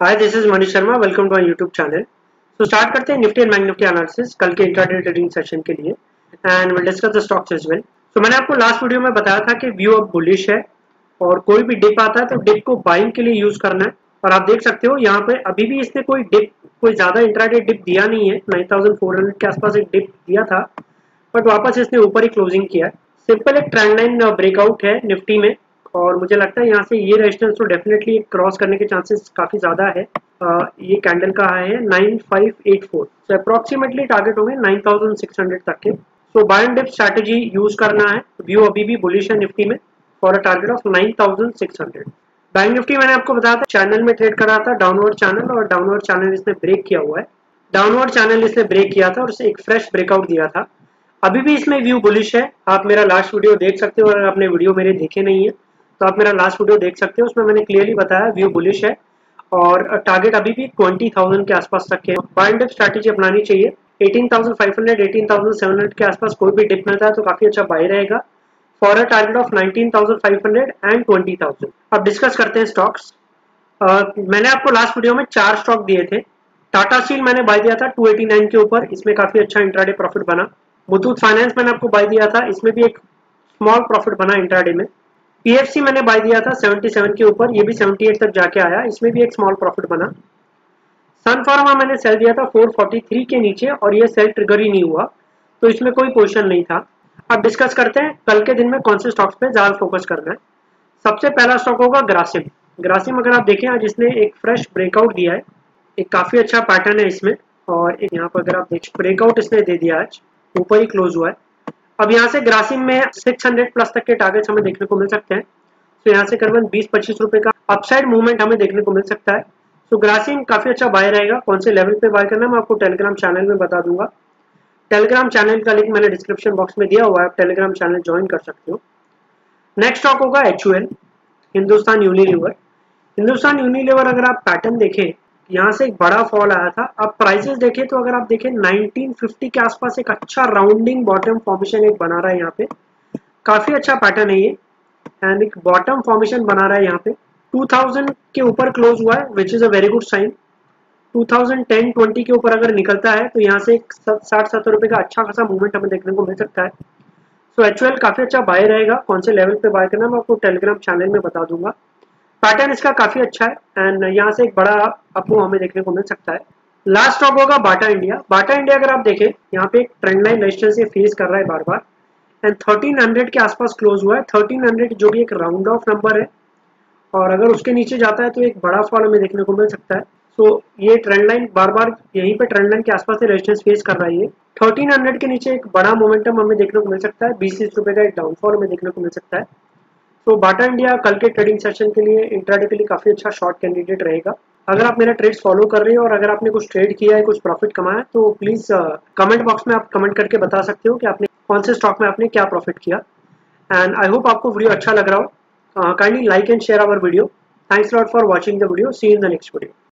Hi this is Manish Sharma welcome to my YouTube channel तो start करते हैं Nifty and bank Nifty analysis कल के intraday trading session के लिए and will discuss the stocks as well तो मैंने आपको लास्ट वीडियो में बताया था कि व्यू अब बुलिश है, और कोई भी डिप आता है तो डिप को बाइंग के लिए यूज़ करना है। और आप देख सकते हो यहाँ पे अभी भी इसने कोई डिप कोई ज़्यादा इंट्राडे डिप दिया नहीं है। 9400 के आसपास एक डिप दिया था बट वापस इसने ऊपर ही क्लोजिंग किया सिंपल एक ट्रेंड लाइन ब्रेकआउट है निफ्टी में। और मुझे लगता है यहाँ से ये रेजिस्टेंस तो डेफिनेटली क्रॉस करने के चांसेस काफ़ी ज़्यादा है। आ, ये कैंडल का है 9584 सो अप्रोक्सीमेटली टारगेट होंगे 9600 तक के। So buy and dip strategy use करना है। व्यू अभी भी बुलिश है निफ्टी में for a target of 9600 bank Nifty मैंने आपको बताया था चैनल में ट्रेड करा था डाउनवर्ड चैनल और डाउनवर्ड चैनल इसने ब्रेक किया हुआ है। डाउनवर्ड चैनल इसने ब्रेक किया था और उसे एक फ्रेश ब्रेकआउट दिया था। अभी भी इसमें व्यू बुलिश है। आप मेरा लास्ट वीडियो देख सकते हो अगर आपने वीडियो मेरे देखे नहीं है। तो आप मेरा लास्ट वीडियो देख सकते हो उसमें मैंने क्लियरली बताया व्यू बुलिश है। और टारगेट अभी भी 20,000 के आसपास तक के बाइंड स्ट्रैटेजी अपनानी चाहिए। 18,500 18,700 के आसपास कोई भी डिप मिलता है तो काफ़ी अच्छा बाई रहेगा। For a target of 19,500 and 20,000 अब डिस्कस करते हैं स्टॉक्स uh, मैंने आपको लास्ट वीडियो में चार स्टॉक दिए थे। टाटा स्टील मैंने बाय दिया था 289 के ऊपर। इसमें काफ़ी अच्छा इंट्राडे प्रॉफिट बना। मुथूट फाइनेंस मैंने आपको बाय दिया था। इसमें भी एक स्मॉल प्रॉफिट बना इंट्राडे में। पीएफसी मैंने बाय दिया था 77 के ऊपर, ये भी 78 तक जाके आया, इसमें भी एक स्मॉल प्रॉफिट बना। सन फार्मा मैंने सेल दिया था 443 के नीचे और ये सेल ट्रिगर ही नहीं हुआ तो इसमें कोई पोजिशन नहीं था। अब डिस्कस करते हैं, कल के दिन में कौन से स्टॉक्स पे ज़्यादा फोकस करना है। सबसे पहला स्टॉक होगा ग्रासिम ग्रासिम अगर आप देखें, आज इसने एक फ्रेश ब्रेकआउट दिया है, एक काफ़ी अच्छा पैटर्न है इसमें, और यहाँ पर अगर आप देख ब्रेकआउट इसने दे दिया आज, ऊपर ही क्लोज हुआ है। अब यहाँ से ग्रासिम में 600 प्लस तक के टारगेट्स हमें देखने को मिल सकते हैं। तो यहाँ से करीबन 20-25 रुपए का अपसाइड मूवमेंट हमें देखने को मिल सकता है। तो ग्रासिम काफ़ी अच्छा बाय रहेगा। कौन से लेवल पे बाय करना मैं आपको टेलीग्राम चैनल में बता दूँगा। टेलीग्राम चैनल का लिंक मैंने डिस्क्रिप्शन बॉक्स में दिया हुआ है। आप टेलीग्राम चैनल ज्वाइन कर सकते हो। नेक्स्ट स्टॉक होगा HUL Hindustan Unilever Hindustan Unilever अगर आप पैटर्न देखें यहाँ से एक बड़ा फॉल आया था। अब प्राइसेस देखें तो अगर आप देखें 1950 के आसपास एक अच्छा राउंडिंग बॉटम फॉर्मेशन एक बना रहा है यहाँ पे। काफ़ी अच्छा पैटर्न है ये। एंड एक बॉटम फॉर्मेशन बना रहा है यहाँ पे। 2000 के ऊपर क्लोज हुआ है which is a very good sign 2010-20 के ऊपर अगर निकलता है तो यहाँ से एक साठ सत्तर रुपए का अच्छा खासा मूवमेंट हमें देखने को मिल सकता है। सो so, एच काफ़ी अच्छा बाय रहेगा। कौन से लेवल पे बाय करना मैं आपको टेलीग्राम चैनल में बता दूँगा। पैटर्न इसका काफ़ी अच्छा है एंड यहाँ से एक बड़ा अपो हमें देखने को मिल सकता है। लास्ट स्टॉक होगा बाटा इंडिया बाटा इंडिया अगर आप देखें यहाँ पे एक ट्रेंड लाइन रेजिस्टेंस फेस कर रहा है बार बार। एंड 1300 के आसपास क्लोज हुआ है। 1300 जो भी एक राउंड ऑफ़ नंबर है और अगर उसके नीचे जाता है तो एक बड़ा फॉल हमें देखने को मिल सकता है। सो so, ये ट्रेंड लाइन बार बार यहीं पे ट्रेंड लाइन के आसपास से रेजिस्टेंस फेस कर रहा है थर्टीन हंड्रेड के नीचे एक बड़ा मोमेंटम हमें देखने को मिल सकता है। बीस रुपए का एक डाउनफॉल हमें देखने को मिल सकता है। तो बाटा इंडिया कल के ट्रेडिंग सेशन के लिए इंट्राडे के लिए काफ़ी अच्छा शॉर्ट कैंडिडेट रहेगा। अगर आप मेरा ट्रेड फॉलो कर रहे हो और अगर आपने कुछ ट्रेड किया है, कुछ प्रॉफिट कमाया तो प्लीज़ कमेंट बॉक्स में आप कमेंट करके बता सकते हो कि आपने कौन से स्टॉक में आपने क्या प्रॉफिट किया। एंड आई होप आपको वीडियो अच्छा लग रहा हो। Kindly like and share our video thanks lot for watching the video see in the next video